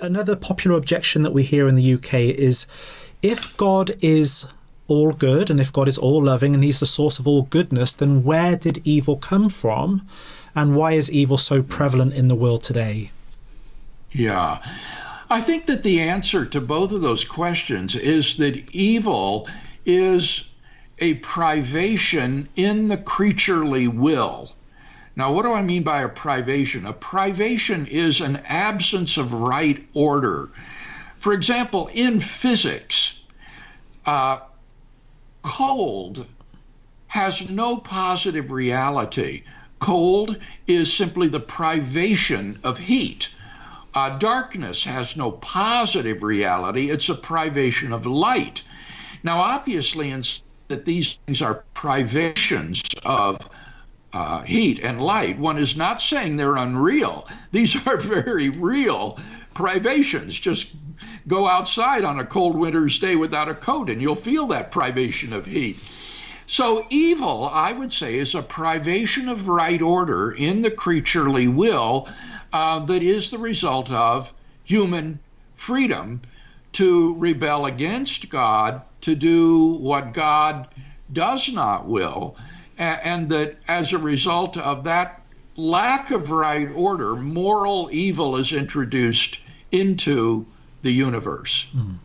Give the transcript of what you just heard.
Another popular objection that we hear in the UK is if God is all good and if God is all loving and he's the source of all goodness, then where did evil come from? And why is evil so prevalent in the world today? Yeah. I think that the answer to both of those questions is that evil is a privation in the creaturely will. Now, what do I mean by a privation? A privation is an absence of right order. For example, in physics, uh, cold has no positive reality. Cold is simply the privation of heat. Uh, darkness has no positive reality, it's a privation of light. Now, obviously, in, that these things are privations of uh, heat and light. One is not saying they're unreal. These are very real privations. Just go outside on a cold winter's day without a coat and you'll feel that privation of heat. So, evil, I would say, is a privation of right order in the creaturely will uh, that is the result of human freedom to rebel against God, to do what God does not will and that as a result of that lack of right order, moral evil is introduced into the universe. Mm.